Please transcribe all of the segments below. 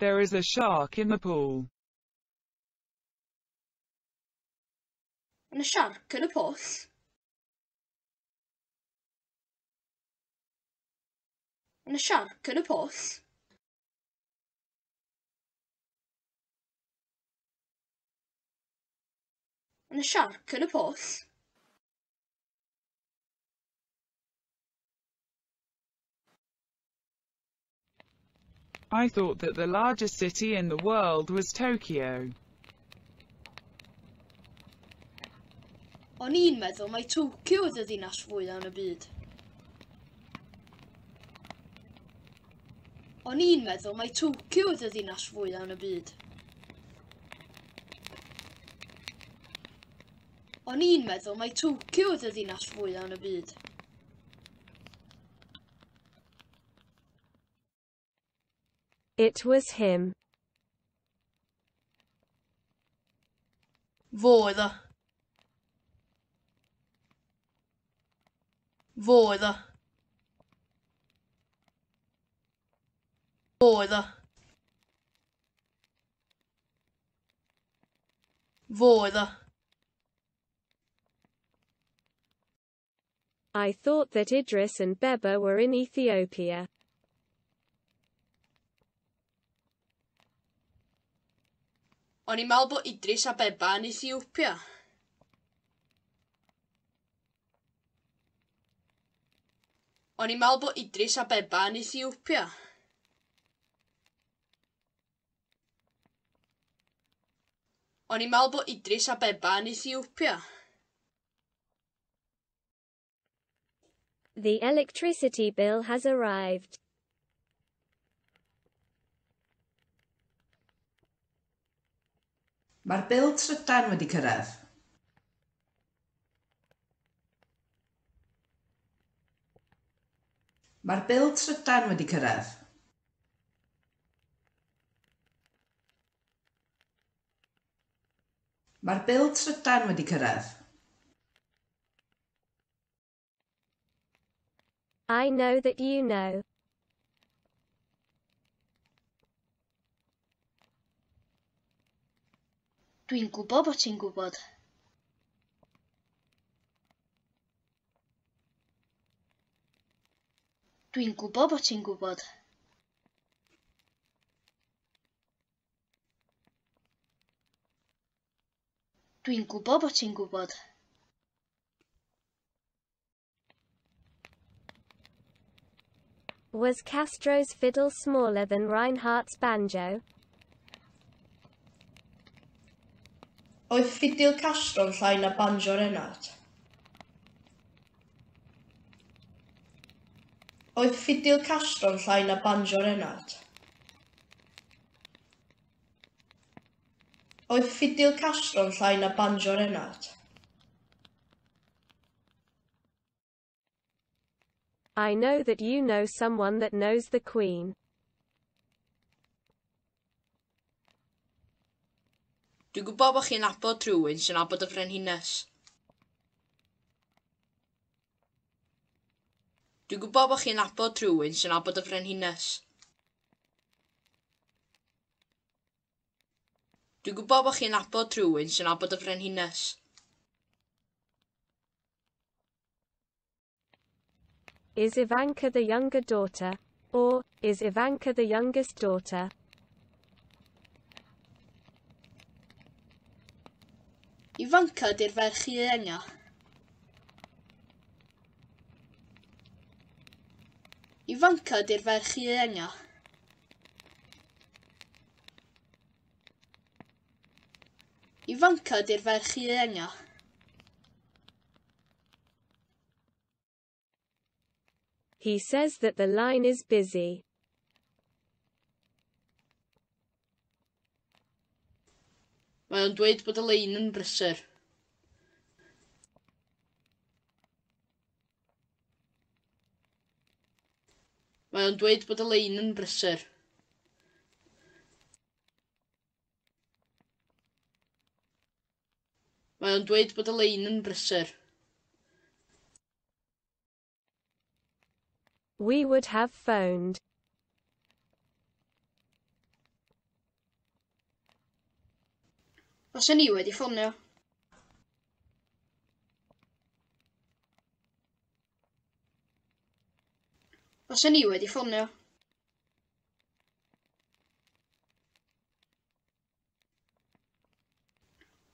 There is a shark in the pool. A shark in a pool. A shark in a pool. A shark in a pool. I thought that the largest city in the world was Tokyo. O'n i'n meddwl mai Tokyo oedd y ddinas fwyaf yn y byd. O'n i'n meddwl mai Tokyo oedd y ddinas fwyaf yn y byd. O'n i'n meddwl mai Tokyo oedd y ddinas yn y byd. It was him. Våra. Våra. Våra. Våra. I thought that Idris and Beba were in Ethiopia. O'n i'n meddwl bod Idris a Beba yn Ethiopia. O'n i'n meddwl bod Idris a Beba yn Ethiopia. O'n i'n meddwl bod Idris a Beba yn Ethiopia. The electricity bill has arrived. Mae'r bil trydan wedi cyrraedd. Mae'r bil trydan wedi cyrraedd. Mae'r bil trydan wedi cyrraedd. I know that you know. Twinkle Bob or Tinkle Bud? Twinkle Bob or Tinkle Bud? Twinkle Bob or Tinkle Bud? Was Castro's fiddle smaller than Reinhardt's banjo? Oedd Fidel Castro'n llai na banjo Renat. Oedd Fidel Castro'n llai na banjo Renat. Oedd Fidel Castro'n llai na banjo Renat. I know that you know someone that knows the Queen. Dwi'n gwybod bod chi'n abod rhywun sy'n abod y Frenhines. Dwi'n gwybod bod chi'n abod rhywun sy'n abod y Frenhines. Dwi'n gwybod bod chi'n abod rhywun sy'n abod y Frenhines. Is Ivanka the younger daughter, or is Ivanka the youngest daughter? Ifanca di'r ferch i enga. Ifanca di'r ferch i enga. Ferch i. He says that the line is busy. Mae o'n dweud bod y lein yn brysur. Mae o'n dweud bod y lein yn brysur. Mae o'n dweud bod y lein yn brysur. We would have phoned. Vad känner Joel ifrån nu? Vad känner Joel ifrån nu?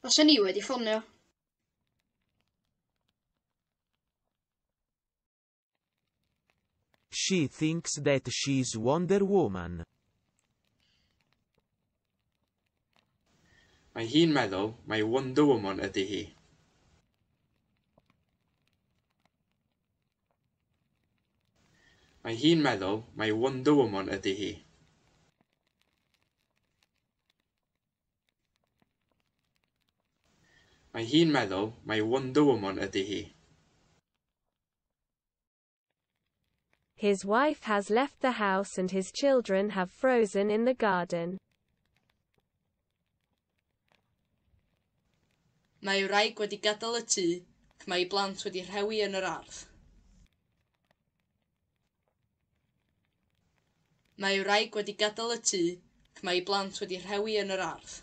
Vad känner Joel ifrån nu? She thinks that she's Wonder Woman. Mae hi'n meddwl mai Wonder Woman ydy hi. Mae hi'n meddwl mai Wonder Woman ydy hi. Mae hi'n meddwl mai Wonder Woman ydy hi. His wife has left the house and his children have frozen in the garden. Mae wraig wedi gadael y tŷ ac mae ei blant wedi rhewi yn yr ardd. Mae wraig wedi gadael y tŷ ac mae ei blant wedi rhewi yn yr ardd.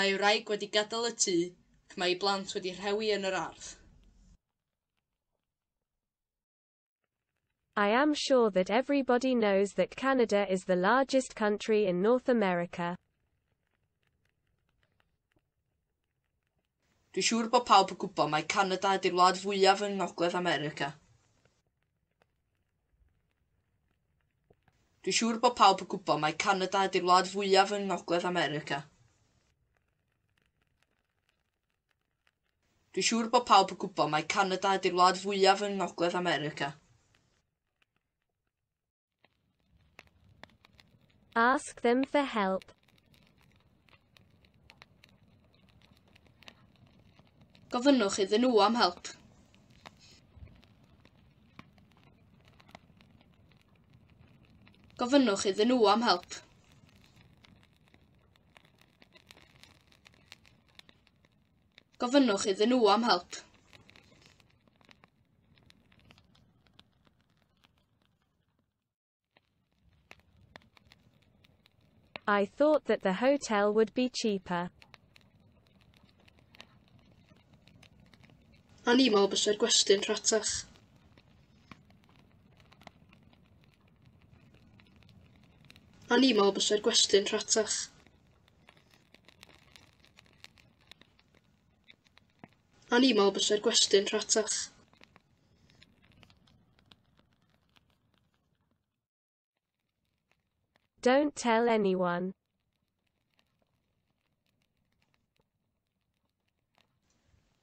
Mae wraig wedi gadael y tŷ ac mae ei blant wedi rhewi yn yr ardd. I am sure that everybody knows that Canada is the largest country in North America. Dwi'n siŵr bod pawb yn gwybod mai Canada ydy'r wlad fwyaf yng Ngogledd America. Dwi'n siŵr bod pawb yn gwybod mai Canada ydy'r wlad fwyaf yng Ngogledd America. Dwi'n siŵr bod pawb yn gwybod mai Canada ydy'r wlad fwyaf yng Ngogledd America. Ask them for help. Gofynnwch iddyn nhw am help. Gofynnwch iddyn nhw am help. Gofynnwch iddyn nhw am help. I thought that the hotel would be cheaper. a ni'n meddwl bysai'r gwestiwn rhatach. A ni'n meddwl bysai'r gwestiwn rhatach. A ni'n meddwl bysai'r gwestiwn rhatach. Don't tell anyone.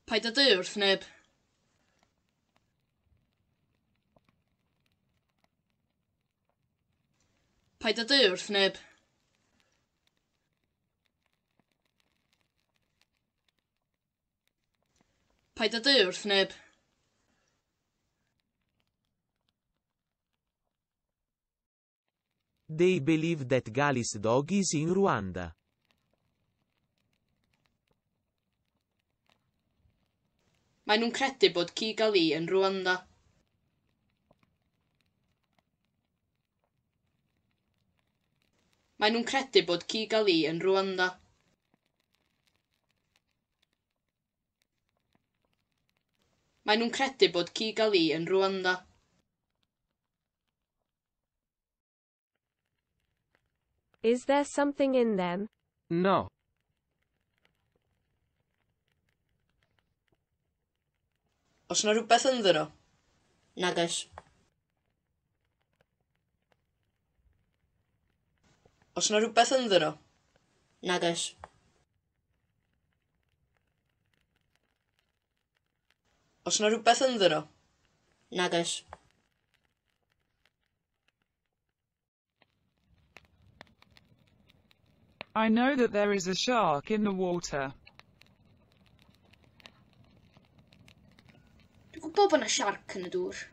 Paid â dy wrth neb. Paid â dy wrth neb. Paid â dy wrth neb. They believe that Galis dog is in Rwanda. Mae nhw'n credu bod Kigali yn Rwanda. Mae nhw'n credu bod Kigali yn Rwanda. Mae nhw'n credu bod Kigali yn Rwanda. Is there something in them? No. Os yna rhywbeth ynddyn nhw? Nagais. Oes yna rhywbeth ynddyn nhw? Nag oes. Os yna rhywbeth ynddyn nhw? Nag oes. I know that there is a shark in the water. Dwi'n gwybod bod yna siarc yn y dŵr.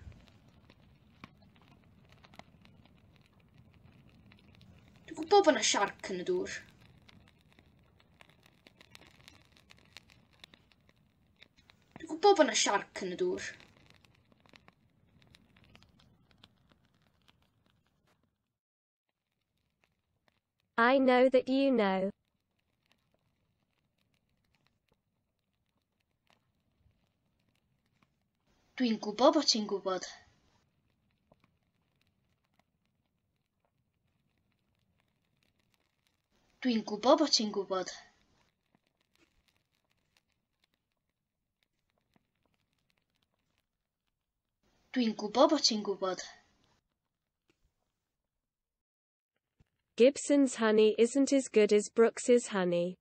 Dwi'n gwybod bod yna siarc yn y dŵr. Dwi'n gwybod bod yna siarc yn y dŵr. I know that you know. Dwi'n gwybod bod ti'n gwybod. Dwi'n gwybod bod ti'n gwybod. Dwi'n gwybod bod ti'n gwybod. Gibson's honey isn't as good as Brooks's honey.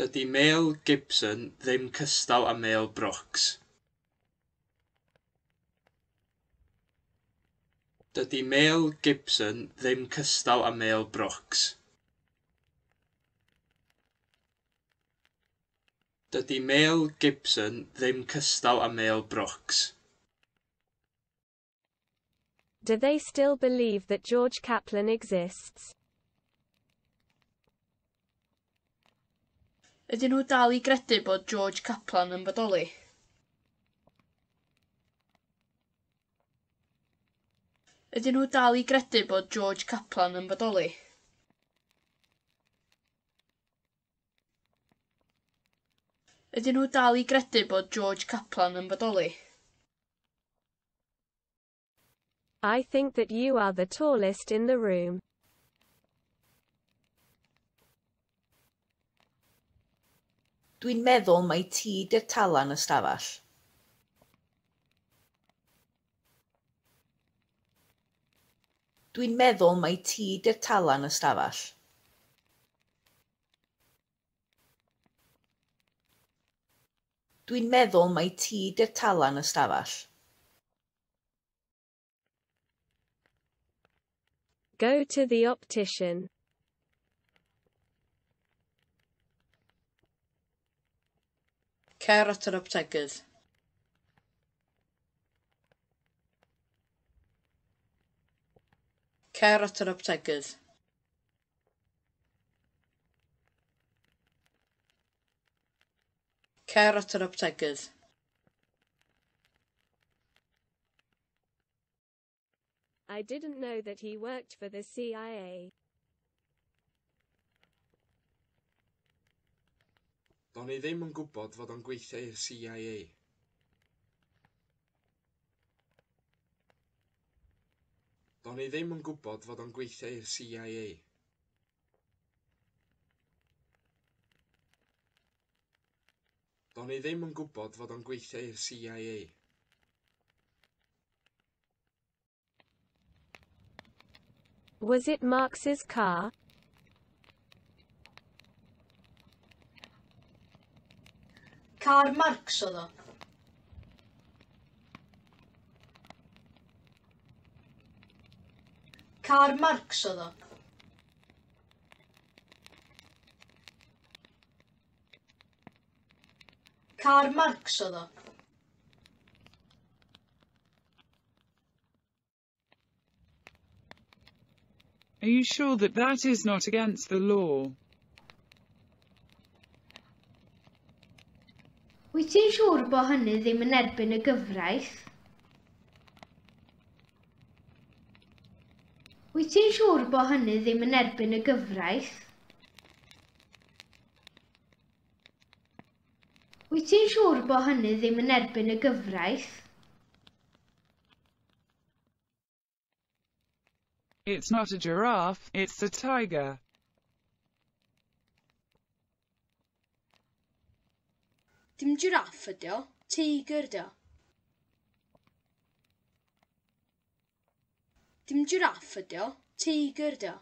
Dydy Mel Gibson ddim cystal â Mel Brooks. dydy Mel Gibson ddim cystal â Mel Brooks. Dydy Mel Gibson ddim cystal â Mel Brooks. Do they still believe that George Kaplan exists? Ydyn nhw dal i gredu bod George Kaplan yn bodoli? Ydyn nhw dal i gredu bod George Kaplan yn bodoli? Ydyn nhw dal i gredu bod George Kaplan yn bodoli? I think that you are the tallest in the room. Dwi'n meddwl mai ti di'r talan y stafell. Dwi'n meddwl mai ti di'r talan ystafell. Dwi'n meddwl mai ti di'r talan ystafell. Go to the optician. Cer at yr optegydd. Cer at yr aptegydd. Cer at yr aptegydd. I didn't know that he worked for the CIA. Do'n i ddim yn gwybod fod o'n gweithio i'r CIA. Ond i ddim yn gwybod fod o'n gweithio i'r CIA. Do'n i ddim yn gwybod fod o'n gweithio i'r CIA. Was it Marx's car? Car Marx oedd o. Car Marx oedd o. Car Marx oedd o. Are you sure that that is not against the law? Wyt ti'n siŵr bod hynny ddim yn erbyn y gyfraith? Wyt ti'n siŵr bod hynny ddim yn erbyn y gyfraith? Wyt ti'n siŵr bod hynny ddim yn erbyn y gyfraith? It's not a giraffe, it's a tiger. Dim giraff ydi o, teigr ydi o. Dim giraff ydi o, teigr 'di o.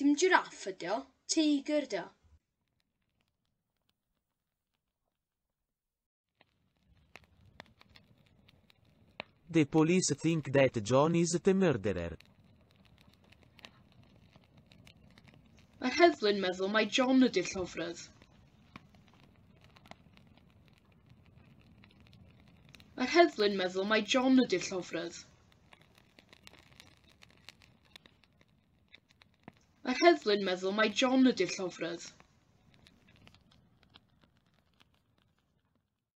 Dim giraff ydi o, teigr 'di o. The police think that John is the murderer. Mae'r heddlu'n meddwl mai John ydy'r llofrydd. heddlu'n meddwl mai John ydy'r llofrydd. Mae'r heddlu'n meddwl mai John ydy'r llofrydd.